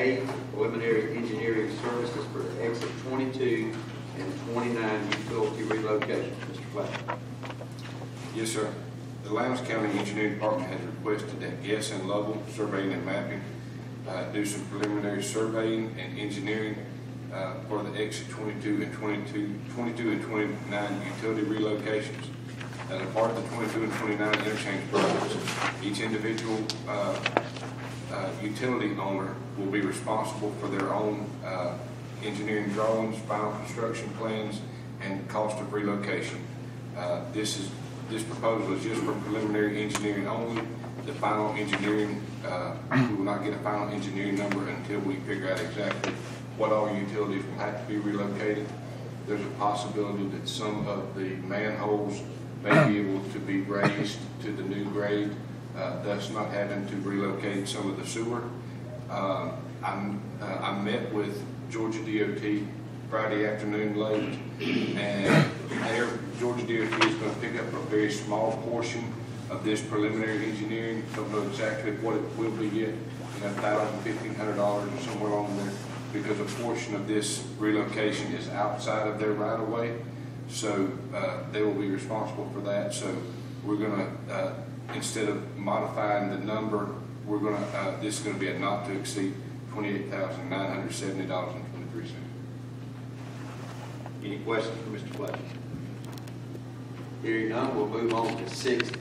Preliminary engineering services for exit twenty-two and twenty-nine utility relocation. Mr. Flash. Yes, sir. The Lowndes County Engineering Department has requested that Guess and Lovell Surveying and Mapping uh, do some preliminary surveying and engineering uh, for the exit 22 and 22, 22 and 29 utility relocations. As a part of the 22 and 29 interchange projects, each individual uh, utility owner will be responsible for their own uh, engineering drawings, final construction plans, and cost of relocation. Uh, This is, this proposal is just for preliminary engineering only. The final engineering, uh, we will not get a final engineering number until we figure out exactly what all utilities will have to be relocated. There's a possibility that some of the manholes may be able to be raised to the new grade, thus not having to relocate some of the sewer. Uh, I'm, uh, I met with Georgia DOT Friday afternoon late, and there, Georgia DOT is gonna pick up a very small portion of this preliminary engineering, don't know exactly what it will be yet, you know, thousand, fifteen hundred dollars or somewhere along there, because a portion of this relocation is outside of their right of way, so, uh, they will be responsible for that, so we're gonna, uh, instead of modifying the number, we're gonna, uh, this is gonna be a not to exceed twenty-eight thousand nine hundred seventy dollars and twenty-three cents. Any questions for Mr. Flash? Hearing none, we'll move on to six B.